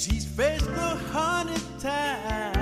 She's faced the hundred times.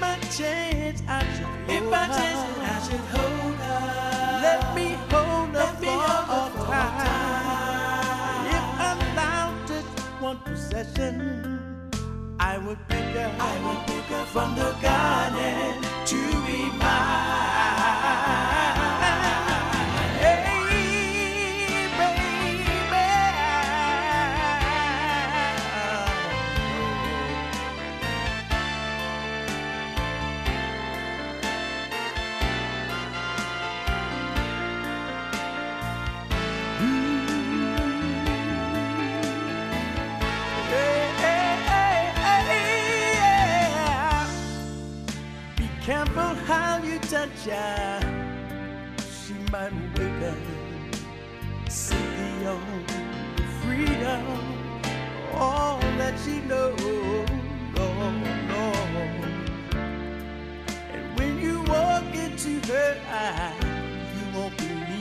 my chance, I should. If I chance, I should hold. careful how you touch her. She might wake up, see the old freedom, all that she knows. Lord, Lord. And when you walk into her eye, you won't believe.